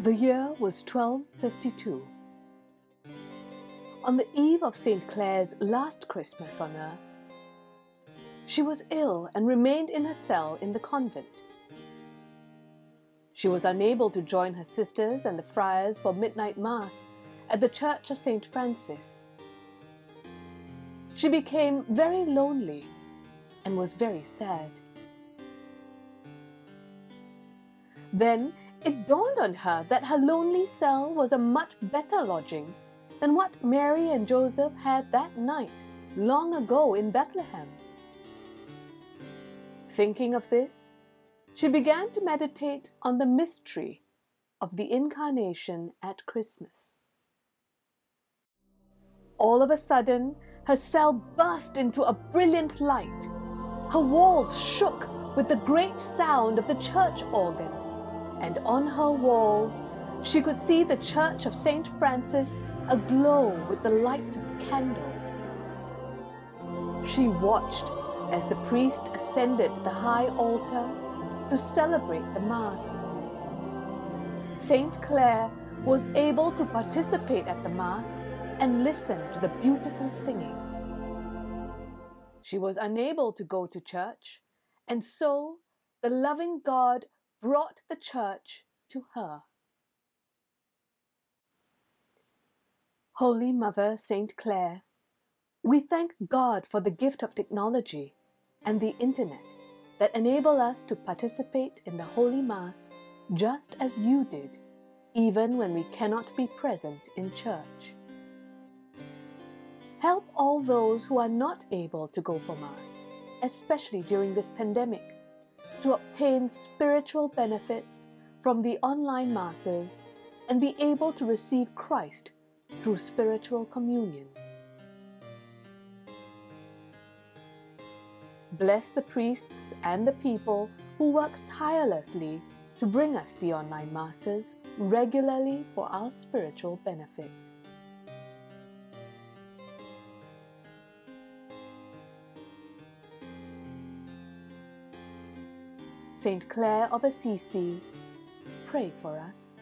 The year was 1252. On the eve of St. Clare's last Christmas on earth, she was ill and remained in her cell in the convent. She was unable to join her sisters and the friars for midnight mass at the Church of St. Francis. She became very lonely and was very sad. Then it dawned on her that her lonely cell was a much better lodging than what Mary and Joseph had that night long ago in Bethlehem. Thinking of this, she began to meditate on the mystery of the Incarnation at Christmas. All of a sudden, her cell burst into a brilliant light. Her walls shook with the great sound of the church organ and on her walls she could see the church of St. Francis aglow with the light of candles. She watched as the priest ascended the high altar to celebrate the Mass. St. Clare was able to participate at the Mass and listen to the beautiful singing. She was unable to go to church, and so the loving God brought the church to her. Holy Mother St. Clare, we thank God for the gift of technology and the internet that enable us to participate in the Holy Mass just as you did, even when we cannot be present in church. Help all those who are not able to go for Mass, especially during this pandemic to obtain spiritual benefits from the online masses and be able to receive Christ through spiritual communion. Bless the priests and the people who work tirelessly to bring us the online masses regularly for our spiritual benefit. Saint Clare of Assisi, pray for us.